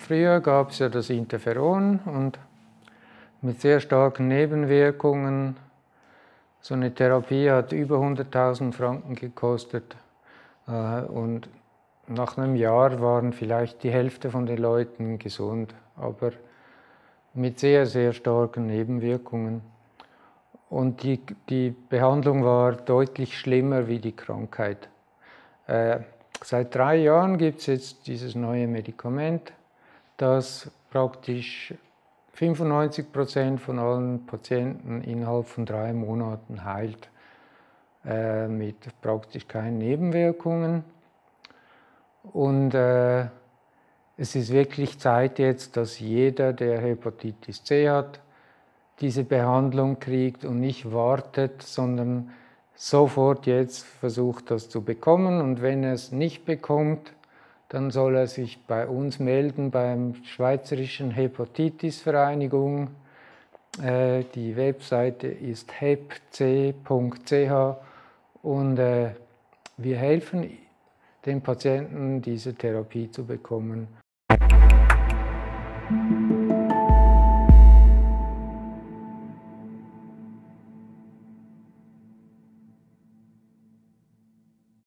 früher gab es ja das Interferon und mit sehr starken Nebenwirkungen. So eine Therapie hat über 100.000 Franken gekostet äh, und nach einem Jahr waren vielleicht die Hälfte von den Leuten gesund, aber mit sehr, sehr starken Nebenwirkungen. Und die, die Behandlung war deutlich schlimmer wie die Krankheit. Äh, seit drei Jahren gibt es jetzt dieses neue Medikament, das praktisch 95 Prozent von allen Patienten innerhalb von drei Monaten heilt, äh, mit praktisch keinen Nebenwirkungen. Und äh, es ist wirklich Zeit jetzt, dass jeder, der Hepatitis C hat, diese Behandlung kriegt und nicht wartet, sondern sofort jetzt versucht, das zu bekommen. Und wenn er es nicht bekommt, dann soll er sich bei uns melden beim Schweizerischen Hepatitis-Vereinigung. Äh, die Webseite ist hepc.ch und äh, wir helfen den Patienten, diese Therapie zu bekommen.